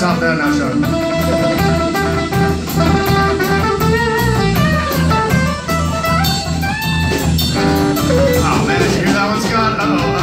It's up there now, sure. Oh man, did you hear that one, Scott? Uh oh.